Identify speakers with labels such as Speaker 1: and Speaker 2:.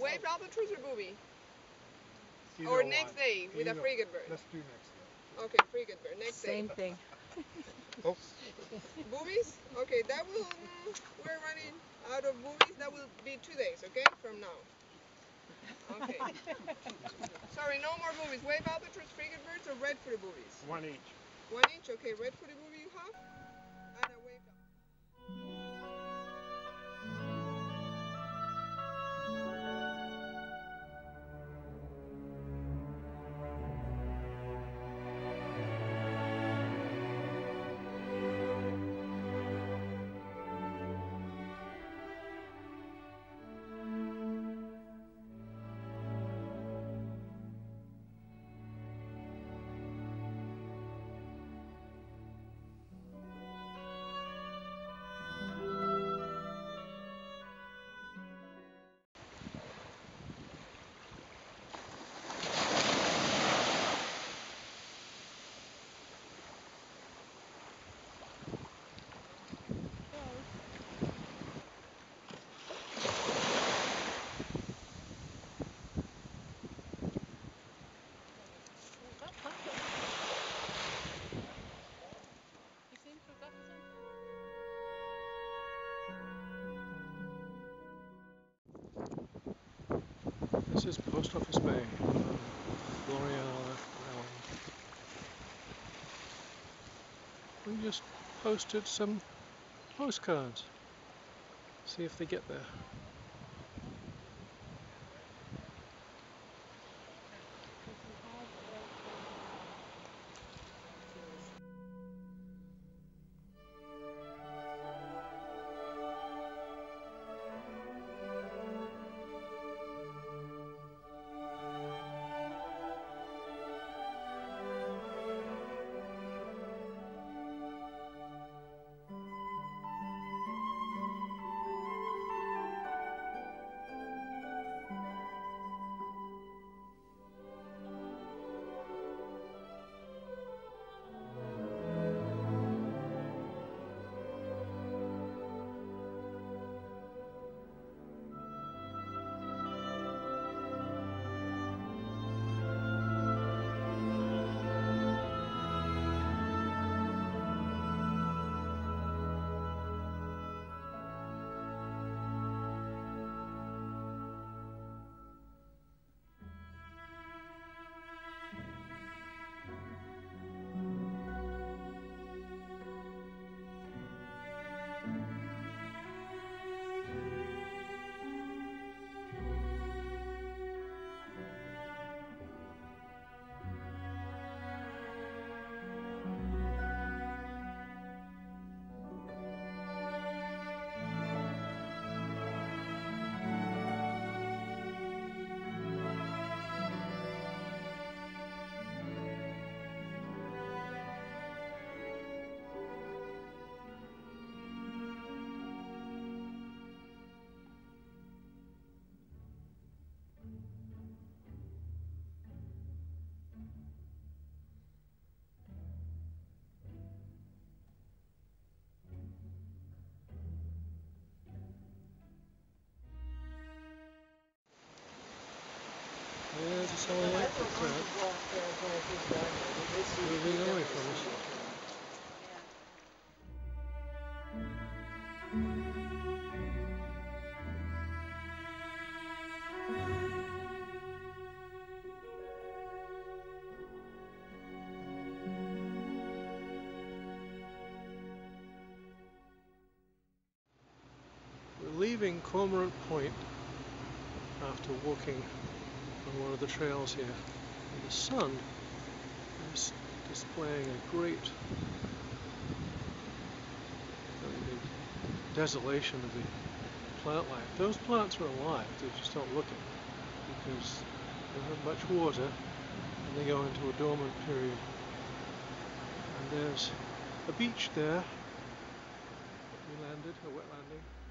Speaker 1: Wave albatross or booby?
Speaker 2: Either
Speaker 1: or
Speaker 2: one.
Speaker 1: next day with a
Speaker 2: Either-
Speaker 1: frigate bird?
Speaker 2: Let's do next day.
Speaker 1: Okay, frigate bird. Next
Speaker 3: Same
Speaker 1: day.
Speaker 3: Same thing.
Speaker 2: Oh,
Speaker 1: Boobies? Okay, that will. mm, we're running out of boobies. That will be two days. Okay, from now. Okay. Sorry, no more boobies. Wave albatross, frigate birds, or red-footed boobies?
Speaker 2: one each.
Speaker 1: One each. Okay, red-footed booby you
Speaker 4: This is Post Office Bay, Floreana Island. Um, we just posted some postcards. See if they get there. We're leaving Cormorant Point after walking on one of the trails here. And the sun is displaying a great desolation of the plant life. Those plants are alive, they just don't look it because they don't have much water and they go into a dormant period. And there's a beach there. We landed, a wet landing.